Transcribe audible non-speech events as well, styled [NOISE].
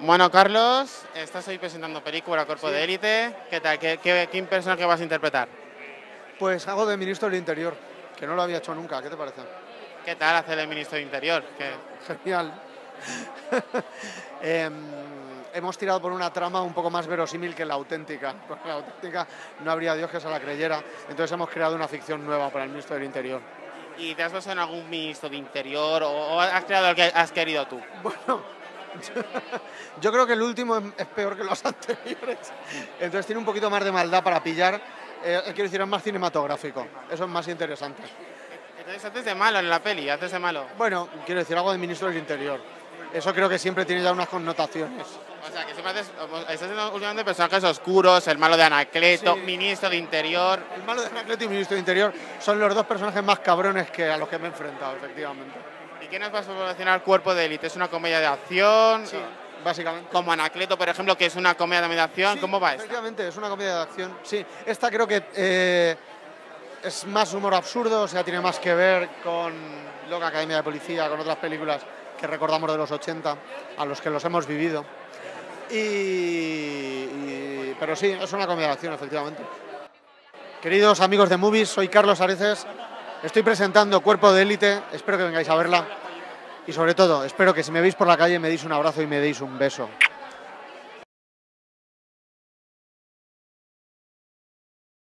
Bueno, Carlos, estás hoy presentando película Cuerpo de Élite. ¿Qué tal? ¿Qué, qué, qué personaje vas a interpretar? Pues hago de ministro del Interior, que no lo había hecho nunca. ¿Qué te parece? ¿Qué tal hacer el ministro de Interior? ¿Qué- [LAUGHS] Genial. [LAUGHS] Em, hemos tirado por una trama un poco más verosímil que la auténtica. [LAUGHS] Porque la auténtica no habría Dios que se la creyera. Entonces hemos creado una ficción nueva para el ministro del Interior. ¿Y te has basado en algún ministro de Interior o, has creado el que has querido tú? [LAUGHS] Bueno, yo creo que el último es- es peor que los [LAUGHS] anteriores. Entonces tiene un poquito más de maldad para pillar. Eh, quiero decir, es más cinematográfico. Eso es más interesante. Entonces haces de malo en la peli, haces de malo. Bueno, quiero decir algo de ministro del Interior. Eso creo que siempre tiene ya unas connotaciones. O sea, que siempre haces, estás haciendo últimamente personajes oscuros, el malo de Anacleto, Sí. ministro de Interior. El malo de Anacleto y ministro de Interior son los dos personajes más cabrones que a los que me he enfrentado, efectivamente. ¿Y qué nos vas a proporcionar Cuerpo de Élite? ¿Es una comedia de acción? Básicamente. Como Anacleto, por ejemplo, que es una comedia de acción. Sí, ¿Cómo va esto? Efectivamente, es una comedia de acción. Sí, esta creo que eh, es más humor absurdo, o sea, tiene más que ver con Loca Academia de Policía, con otras películas que recordamos de los 80, a los que los hemos vivido. Y, pero sí, es una acción, efectivamente. Queridos amigos de Movies, soy Carlos Areces. Estoy presentando Cuerpo de Élite, espero que vengáis a verla. Y sobre todo, espero que si me veis por la calle me deis un abrazo y me deis un beso.